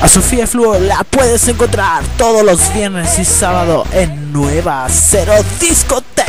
A Sofía Fluo la puedes encontrar todos los viernes y sábado en Nueva Cero Discoteca.